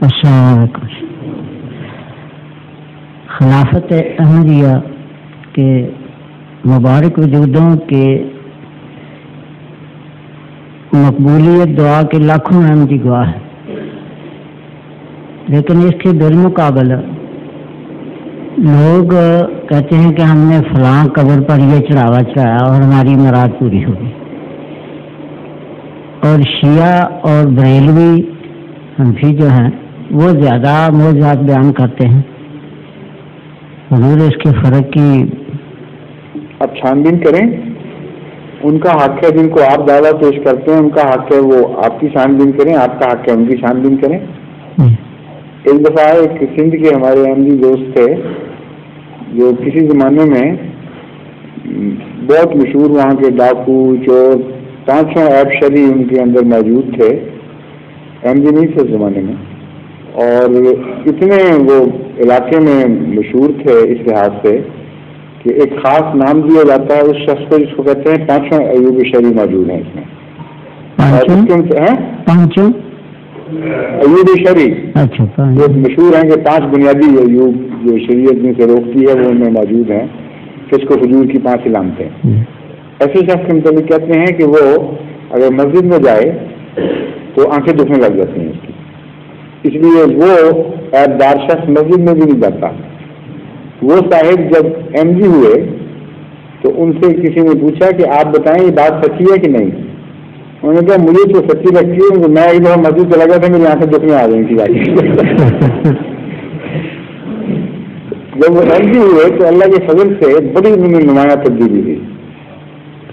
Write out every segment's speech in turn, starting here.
السلام علیکم۔ خلافت احمدیہ کے مبارک وجودوں کے مقبولیت دعا کے لاکھوں احمدی گواہ ہے۔ لیکن اس کے بالمقابل لوگ کہتے ہیں کہ ہم نے فلاں قبر پر یہ چڑھاوا چڑھایا اور ہماری مراد پوری ہوگی اور شیعہ اور بریلوی ہنفی جو ہیں وہ زیادہ موضوعات بیان کرتے ہیں۔ حضور اس کے فرق کی آپ چھان بین کریں۔ ان کا حق ہے جن کو آپ دعویٰ پیش کرتے ہیں ان کا حق ہے وہ آپ کی چھان بین کریں آپ کا حق ہے ان کی چھان بین کریں ایک دفعہ ایک سندھ کے ہمارے احمدی دوست تھے جو کسی زمانے میں بہت مشہور وہاں کے ڈاکو چور پانچوں ایپ شری ان کے اندر موجود تھے احمدی نہیں تھے زمانے میں اور اتنے وہ علاقے میں مشہور تھے اس لحاظ سے کہ ایک خاص نام دیا جاتا ہے اس شخص کو جس کو کہتے ہیں پانچوں ایوب شری موجود ہیں اس میں۔ پانچوں؟ ایوب شری۔ اچھا جو مشہور ہیں کہ پانچ بنیادی ایوب جو شریعت میں سے روکتی ہے وہ ان میں موجود ہیں۔ کس کو حضور کی پانچ علامتیں ایسے شخص کے مطابق کہتے ہیں کہ وہ اگر مسجد میں جائے تو آنکھیں دکھنے لگ جاتی ہیں اس کی۔ اس لیے وہ دار شخص مسجد میں بھی نہیں جاتا۔ وہ صاحب جب ایم جی ہوئے تو ان سے کسی نے پوچھا کہ آپ بتائیں یہ بات سچی ہے کہ نہیں؟ انہوں نے کہا، مجھے تو سچی لگتی ہے میں ایک دفعہ مسجد چلا گیا تھا، میری آنکھیں دکھنے آ گئی تھی جب وہ ایم جی ہوئے تو اللہ کے فضل سے بڑی انہوں نے نمایاں تبدیلی ہوئی۔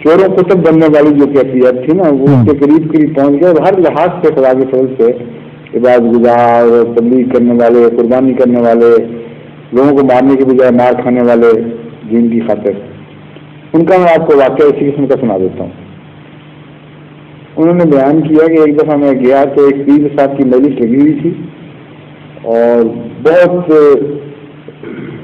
چوروں کو بننے والی جو کیفیت تھی نا وہ اس کے قریب قریب پہنچ گئے اور ہر لحاظ سے خدا کے فضل سے عبادت گزار تبلیغ کرنے والے قربانی کرنے والے لوگوں کو مارنے کے بجائے مار کھانے والے دین کی خاطر۔ ان کا میں آپ کو واقعہ اسی قسم کا سنا دیتا ہوں۔ انہوں نے بیان کیا کہ ایک دفعہ میں گیا تو ایک پیر صاحب کی مجلس لگی ہوئی تھی اور بہت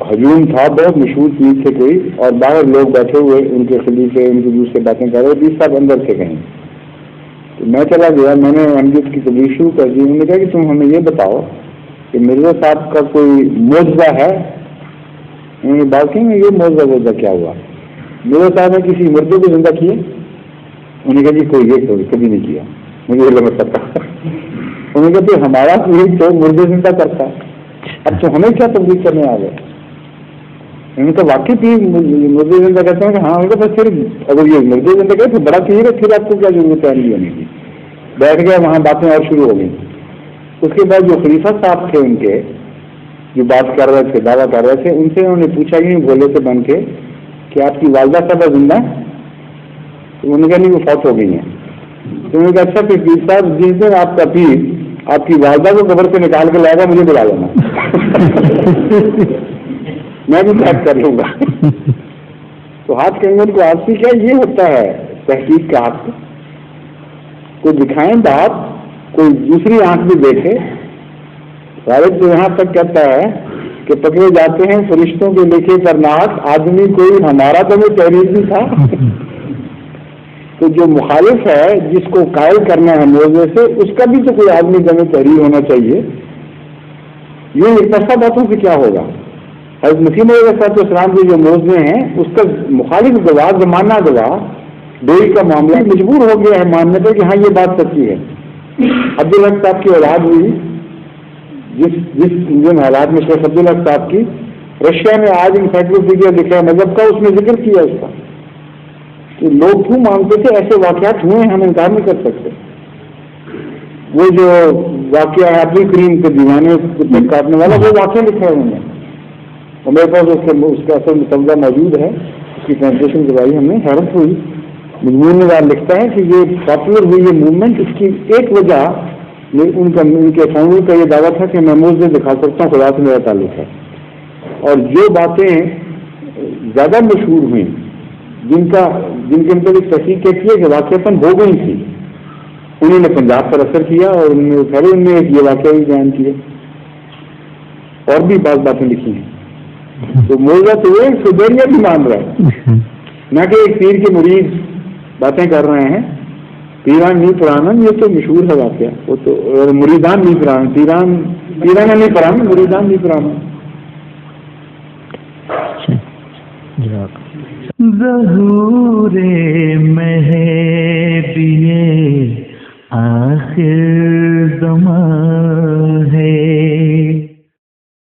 ہجوم تھا، بہت مشہور پیر تھے کوئی، اور باہر لوگ بیٹھے ہوئے، ان کے خلیفے، ان کے دوسرے باتیں کر رہے پیر صاحب اندر تھے کہیں تو میں چلا گیا، میں نے امجد کی تبلیغ شروع کر دی، انہوں نے کہا کہ تم ہمیں یہ بتاؤ کہ مرزا صاحب کا کوئی معجزہ ہے؟ انہوں نے بات کی یہ معجزہ وجہ کیا ہوا؟ مرزا صاحب نے کسی مردے کو زندہ کیے انہوں نے کہا جی کوئی یہ کوئی کبھی نہیں کیا۔ مجھے لمٹ سکتا انہوں نے کہا کہ ہمارا کوئی تو مردے زندہ کرتا۔ اب تو ہمیں کیا تبدیل کرنے آ گئے؟ ان کا واقعی پیر مردے زندہ کہتے ہیں کہ ہاں ان کا پھر اگر یہ مردے زندہ کہتے تو بڑا پیر ہے، پھر آپ کو کیا ضرورت ہے نہیں ہونے کی؟ بیٹھ گئے وہاں باتیں اور شروع ہو گئی اس کے بعد جو خلیفہ صاحب تھے ان کے، جو بات کر رہے تھے، دعویٰ کر رہے تھے، ان سے انہوں نے پوچھا کہ بولے سے بن کے کہ آپ کی والدہ صاحبہ زندہ تو انہوں نے کہا، نہیں، وہ فوت ہو گئی ہیں۔ تو انہوں نے کہا اچھا پھر پیر صاحب، جس دن آپ کا پیر، آپ کی والدہ کو قبر سے نکال کے لائے گا، مجھے بلا لینا۔ میں بھی بات کر لوں گا۔ تو ہاتھ کنگن کو آپ سے کیا یہ ہوتا ہے؟ تحقیق کا ہاتھ۔ کوئی دکھائیں بات کوئی دوسری آنکھ بھی دیکھے۔ غالب تو یہاں تک کہتا ہے کہ پکڑے جاتے ہیں فرشتوں کے لکھے کرناک آدمی کوئی ہمارا تو میں تحریر بھی تھا۔ تو جو مخالف ہے، جس کو قائل کرنا ہے موضوع سے، اس کا بھی تو کوئی آدمی دمیں تحریر ہونا چاہیے۔ یہ ایک ایسا باتوں سے کیا ہوگا؟ حضرت مسیم صاحب اسلام کے جو موضوع ہیں، اس کا مخالف گواہ، زمانہ گواہ ڈوئی کا معاملہ مجبور ہو گیا ہے، ماننے پر کہ ہاں یہ بات سچی ہے۔ عبدالحق صاحب کی اولاد ہوئی، جس جس جن حالات میں شیخ عبدالحق صاحب کی۔ رشیا میں آج انسائکلوپیڈیا لکھا ہے، مذہب کا، اس میں ذکر کیا اس کا۔ کہ لوگ کیوں مانگتے تھے؟ ایسے واقعات ہوئے ہم انکار نہیں کر سکتے۔ وہ جو واقعہ ہے عبد الکریم کے دیوانے کاٹنے والا، وہ واقعہ لکھا ہے انہوں نے۔ اور میرے پاس اس کا اس کا اصل مسئلہ موجود ہے، اس کی ٹرانسلیشن کروائی ہم نے حیرت ہوئی مجموعی نگار لکھتا ہے کہ یہ پاپولر ہوئی یہ موومنٹ اس کی ایک وجہ ان کا ان کے فاؤنڈر کا یہ دعویٰ تھا کہ میں موزے دکھا سکتا ہوں، خدا سے میرا تعلق ہے۔ اور جو باتیں زیادہ مشہور ہوئیں، جن کا جن کے مطلب تحقیق کہتی ہے کہ واقع ہو گئی تھی انہوں نے پنجاب پر اثر کیا اور ان میں خیر ان میں یہ واقعہ بھی بیان کیا۔ اور بھی بعض باتیں لکھی ہیں۔ تو موزہ تو وہ سبیریا بھی مان رہا ہے۔ نہ کہ ایک پیر کے مریض باتیں کر رہے ہیں۔ پیران نہیں پرانا یہ تو مشہور ہے واقعہ۔ وہ تو مریدان نہیں پرانا پیران پیرانا نہیں پرانا مریدان نہیں پرانا۔ اچھا۔ ظہور مہدیے آخر